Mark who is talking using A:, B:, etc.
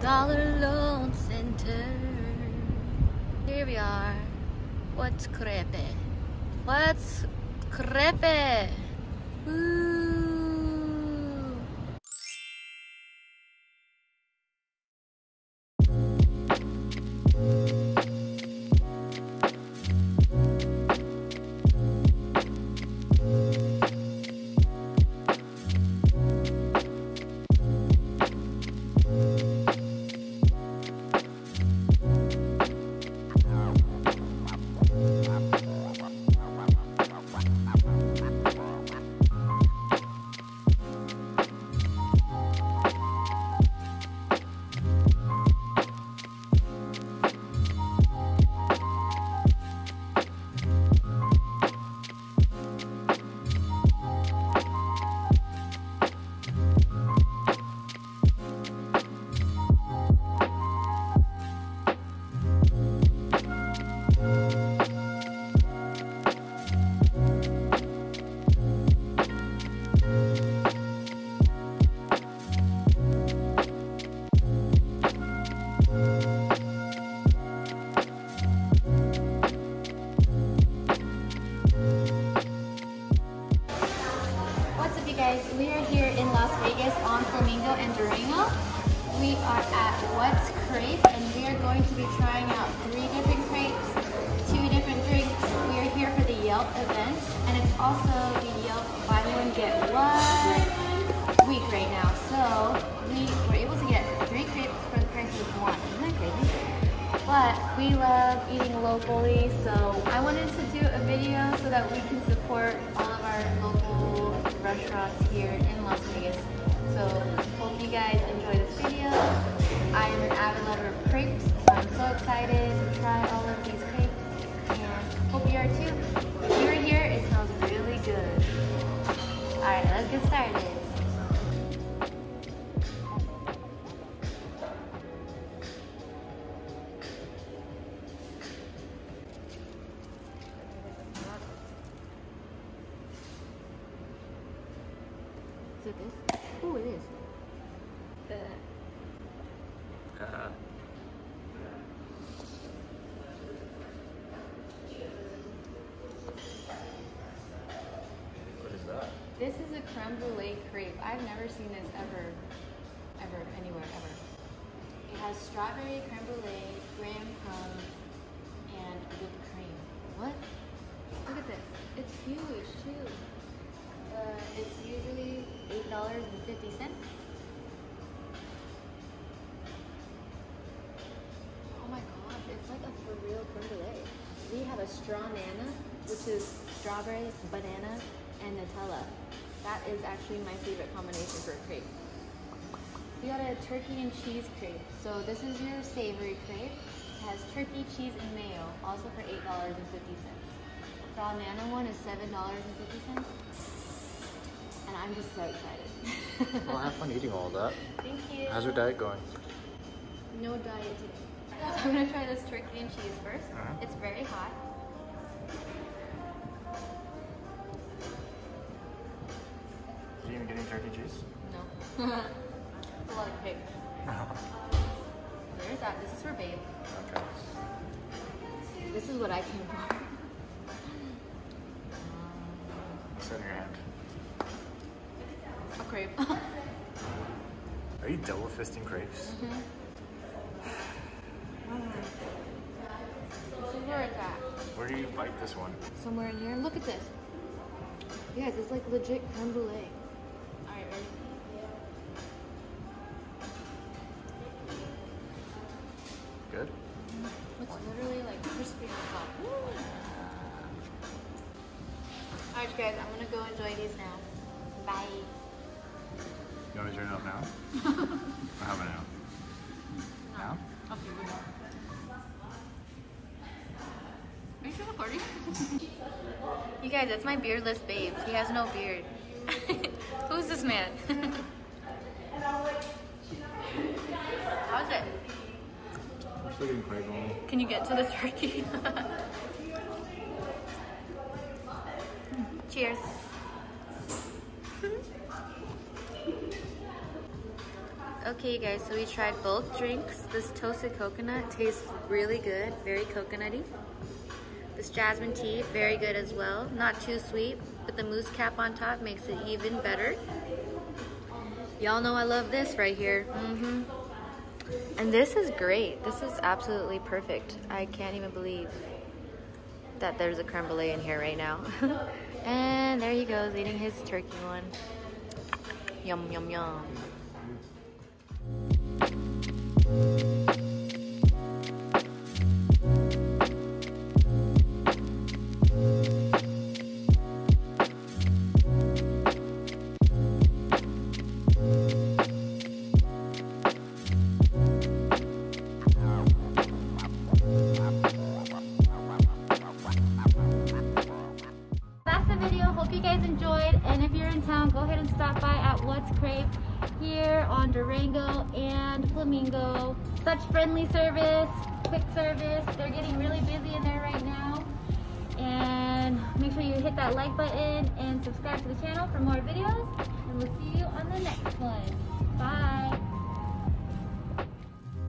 A: Dollar Loan Center. Here we are. What's crepe? What's crepe? Woo. We are here in Las Vegas on Flamingo and Durango. We are at What's Crepe and we are going to be trying out three different crepes, two different drinks. We are here for the Yelp event and it's also the Yelp buy one get one week right now. So we were able to get three crepes for the price of one. Isn't that crazy? But we love eating locally, so I wanted to do a video so that we can support all of our local restaurants here in Las Vegas. So hope you guys enjoy this video. I am an avid lover of crepes, so I'm so excited to try all of these crepes and hope you are too. If you're here, it smells really good. Alright, let's get started. It? Oh, it is.
B: Uh, what is that?
A: This is a creme brulee crepe. I've never seen this ever, ever, anywhere, ever. It has strawberry creme brulee, graham crumbs, and whipped cream. What? Look at this. It's huge too. Uh, it's usually eight dollars and fifty cents. Oh my gosh, it's like a for real creme brulee. We have a straw nana, which is strawberry, banana, and Nutella. That is actually my favorite combination for a crepe. We got a turkey and cheese crepe. So this is your savory crepe. It has turkey, cheese, and mayo, also for eight dollars and fifty cents. Straw nana one is seven dollars and fifty cents. And I'm just so excited.
B: Well, have fun eating all that.
A: Thank you.
B: How's your diet going?
A: No diet today. I'm gonna try this turkey and cheese 1st
B: Uh-huh.
A: It's very hot.
B: Did you even getting turkey cheese?
A: No. it's a lot of pig. There's that. This is for babe.
B: okay.
A: This is what I came for.
B: What's in your hand?
A: Crepe.
B: Are you double fisting crepes? Mm-hmm. Mm-hmm.
A: This is where it's at.
B: Where do you bite this one?
A: Somewhere in here. Look at this. Yes, it's like legit creme brulee. Alright, ready?
B: Good? Mm-hmm.
A: It's literally like crispy on top. Alright, guys, I'm gonna go enjoy these now. Bye.
B: You want me to turn it up now? or how about now? Now?
A: Okay, done. Are you still recording? you guys, that's my beardless babe. He has no beard. Who's this man? How's it?
B: We're still getting.
A: Can you get to the turkey? Cheers. Okay, you guys, so we tried both drinks. This toasted coconut tastes really good, very coconutty. This jasmine tea, very good as well. Not too sweet, but the mousse cap on top makes it even better. Y'all know I love this right here. Mm-hmm. And this is great. This is absolutely perfect. I can't even believe that there's a creme brulee in here right now. and there he goes, eating his turkey one. Yum, yum, yum. Video. Hope you guys enjoyed. And if you're in town, go ahead and stop by at What's Crepe here on Durango and Flamingo. Such friendly service, quick service. They're getting really busy in there right now. And make sure you hit that like button and subscribe to the channel for more videos. And we'll see you on the next one. Bye.